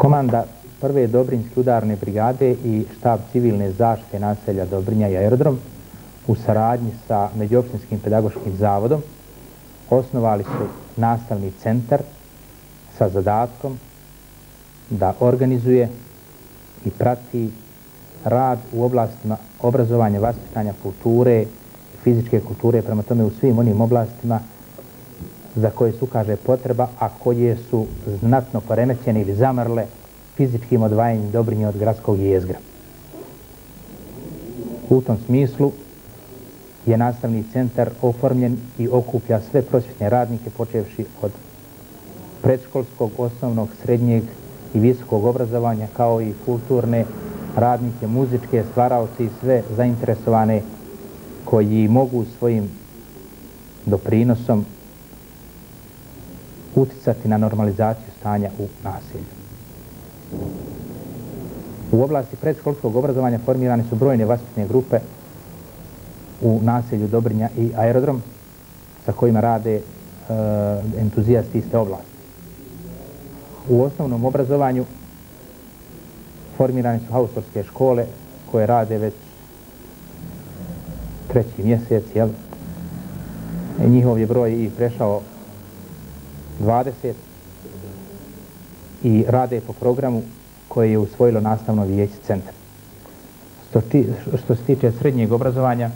Komanda prve Dobrinjske udarne brigade i štab civilne zaštite naselja Dobrinja i aerodrom u saradnji sa Međuopštinskim pedagoškim zavodom osnovali su nastavni centar sa zadatkom da organizuje i prati rad u oblastima obrazovanja, vaspitanja, kulture, fizičke kulture, prema tome u svim onim oblastima za koje su kaže potreba, a koje su znatno poremećene ili zamrle fizičkim odvajanjem dobrinje od gradskog jezgra. U tom smislu je nastavni centar oformljen i okuplja sve prosvjetne radnike počevši od predškolskog, osnovnog, srednjeg i visokog obrazovanja kao i kulturne radnike, muzičke stvaraoce i sve zainteresovane koji mogu svojim doprinosom uticati na normalizaciju stanja u naselju. U oblasti predškolskog obrazovanja formirane su brojne vaspitne grupe u naselju Dobrinja i aerodrom sa kojima rade e, entuzijasti iste oblasti. U osnovnom obrazovanju formirane su haustorske škole koje rade već treći mjesec, jel? E, njihov je broj i prešao 20 i rade po programu koje je usvojilo nastavno vijeće centra. Što, ti, što se tiče srednjeg obrazovanja,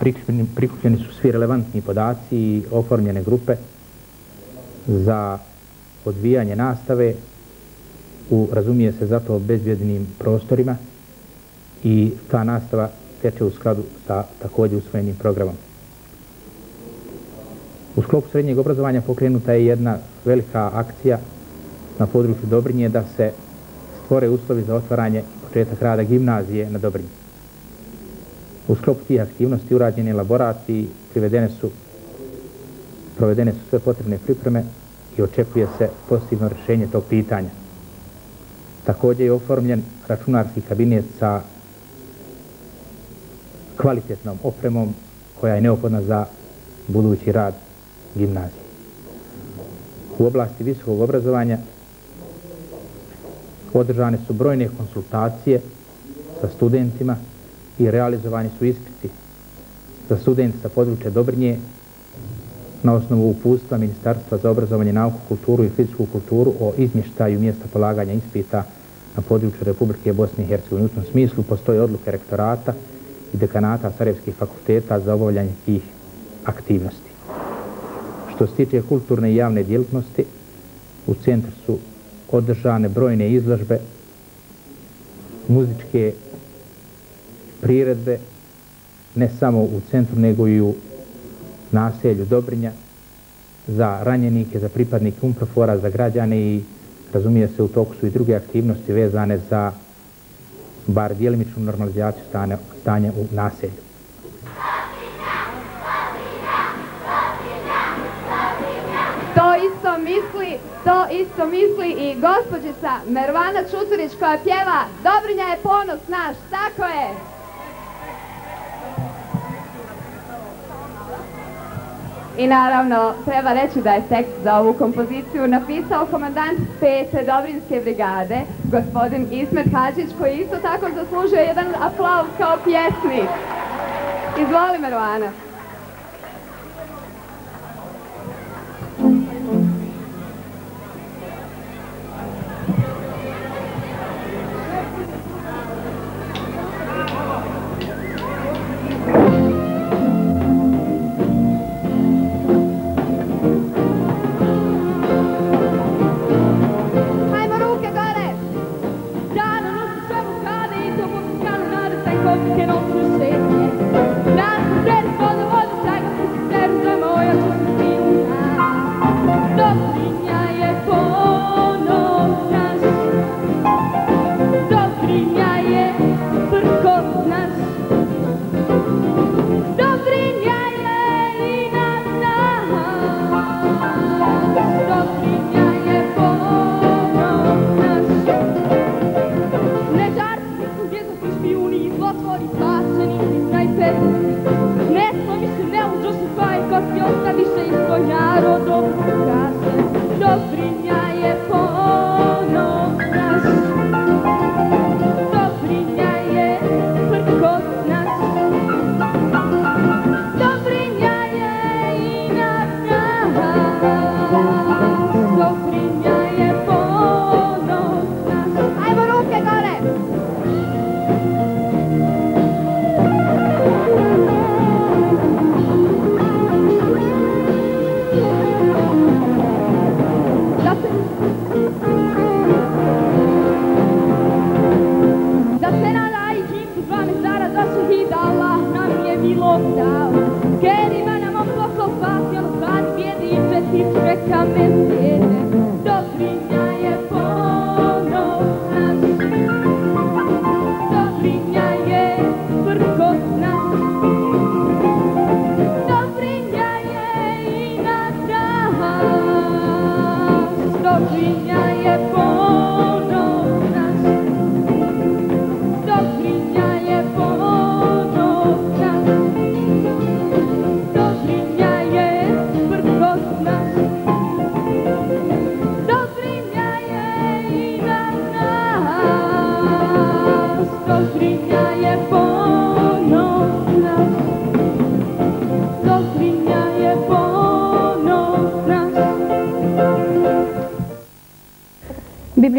prikupljeni, prikupljeni su svi relevantni podaci i oformljene grupe za odvijanje nastave u, razumije se, zato bezbjednim prostorima i ta nastava teče u skladu sa također usvojenim programom. U sklopu srednjeg obrazovanja pokrenuta je jedna velika akcija na području Dobrinje da se stvore uslovi za otvaranje i početak rada gimnazije na Dobrinje. U sklopu tih aktivnosti urađeni laborati privedene su provedene su sve potrebne pripreme i očekuje se pozitivno rješenje tog pitanja. Također je oformljen računarski kabinet sa kvalitetnom opremom koja je neophodna za budući rad gimnazije. U oblasti visokog obrazovanja održane su brojne konsultacije sa studentima i realizovani su ispiti za studente sa područja Dobrnje na osnovu upustva Ministarstva za obrazovanje, nauku, kulturu i fizičku kulturu o izmještaju mjesta polaganja ispita na području Republike Bosne i Hercegovine. U tom smislu postoje odluke rektorata i dekanata Sarajevskih fakulteta za obavljanje tih aktivnosti. Što se tiče kulturne i javne djelitnosti, u centru su održane brojne izložbe, muzičke priredbe, ne samo u centru, nego i u naselju Dobrinja, za ranjenike, za pripadnike Umprofora, za građane i razumije se u toku su i druge aktivnosti vezane za bar dijelimičnu normalizaciju stanja, stanja u naselju. To isto misli i gospođica Mervana Čuturić koja pjeva Dobrinja je ponos naš, tako je! I naravno, treba reći da je tekst za ovu kompoziciju napisao komandant 5. Dobrinske brigade, gospodin Ismet Hadžić, koji isto tako zaslužuje jedan aplauz kao pjesnik. Izvoli, Mervana. Claro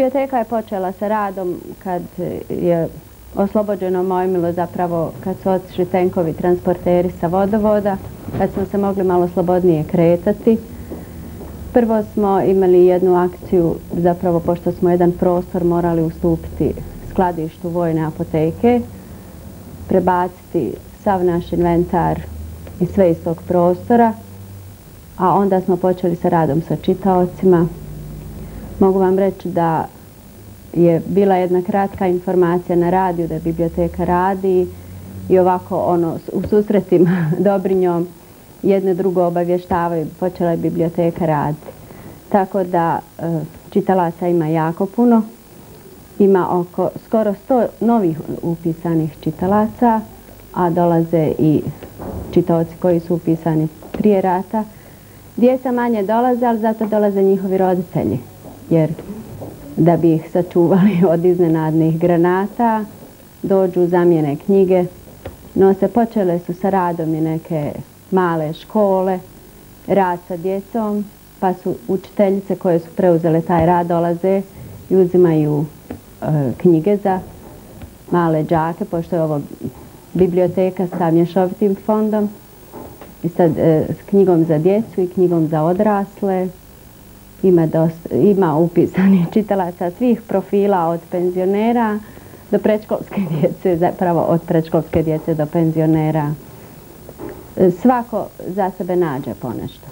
Biblioteka je počela sa radom kad je oslobođeno Mojmilo zapravo kad su otišli tenkovi transporteri sa vodovoda, kad smo se mogli malo slobodnije kretati. Prvo smo imali jednu akciju, zapravo pošto smo jedan prostor morali ustupiti skladištu vojne apoteke, prebaciti sav naš inventar i sve iz tog prostora, a onda smo počeli sa radom sa čitaocima, Mogu vam reći da je bila jedna kratka informacija na radiju da biblioteka radi i ovako ono u susretima Dobrinjom jedne drugo obavještavaju, počela je biblioteka raditi. Tako da e, čitalaca ima jako puno. Ima oko skoro 100 novih upisanih čitalaca, a dolaze i čitaoci koji su upisani prije rata. Djeca manje dolaze, ali zato dolaze njihovi roditelji jer da bi ih sačuvali od iznenadnih granata, dođu zamjene knjige, no se počele su sa radom i neke male škole, rad sa djecom, pa su učiteljice koje su preuzele taj rad dolaze i uzimaju e, knjige za male džake, pošto je ovo biblioteka sa mješovitim fondom, i sad e, s knjigom za djecu i knjigom za odrasle, ima, dosta, ima upisani čitalaca svih profila od penzionera do predškolske djece, zapravo od predškolske djece do penzionera. Svako za sebe nađe ponešto.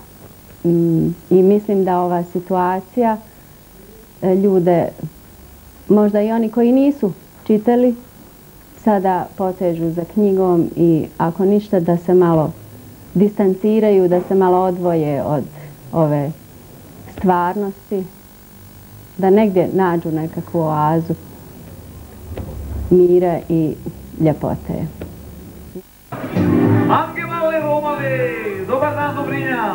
Mm, I mislim da ova situacija e, ljude, možda i oni koji nisu čitali, sada potežu za knjigom i ako ništa da se malo distanciraju, da se malo odvoje od ove stvarnosti, da negdje nađu nekakvu oazu mira i ljepote. Angelali Romovi, dobar dan Dobrinja.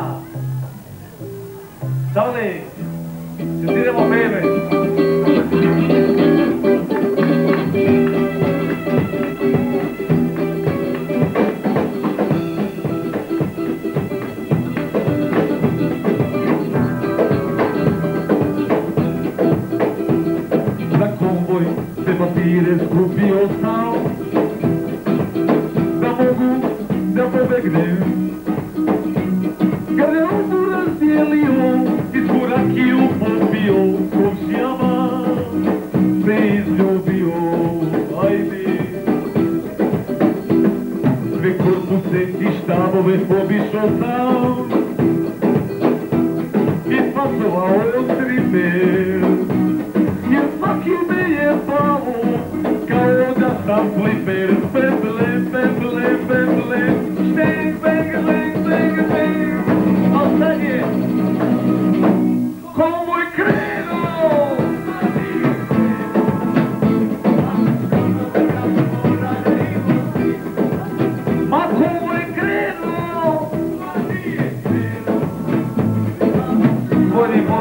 Čali, čestiramo bebe. coração que passou a outro e meu. E só que bem é bom que a outra foi perfeita.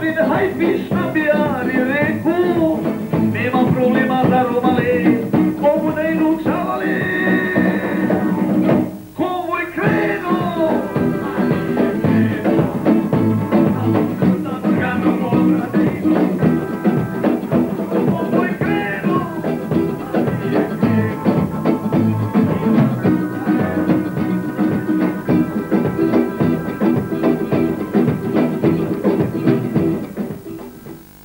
wurde heiß wie